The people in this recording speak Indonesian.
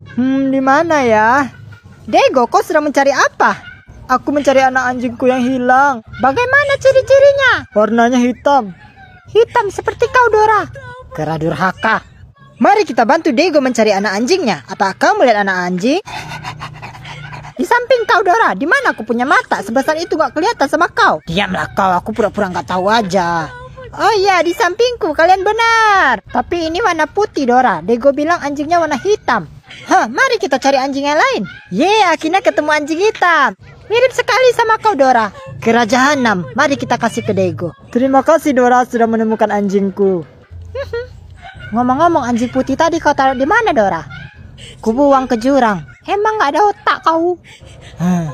Hmm, di mana ya? Dego, kau sedang mencari apa? Aku mencari anak anjingku yang hilang. Bagaimana ciri-cirinya? Warnanya hitam. Hitam seperti kau, Dora. Kera durhaka. Mari kita bantu Dego mencari anak anjingnya. Apa kau melihat anak anjing? Di samping kau, Dora. Di mana aku punya mata? Sebesar itu gak kelihatan sama kau. Diamlah kau, aku pura-pura nggak tahu aja. Oh iya, di sampingku. Kalian benar. Tapi ini warna putih, Dora. Dego bilang anjingnya warna hitam. Hah, mari kita cari anjing yang lain. Ye, akhirnya ketemu anjing hitam. Mirip sekali sama kau, Dora. Kera jahanam, mari kita kasih ke Dego. Terima kasih Dora sudah menemukan anjingku. Ngomong-ngomong anjing putih tadi kau taruh di mana, Dora? Kubuang ke jurang. Emang gak ada otak kau? Hah,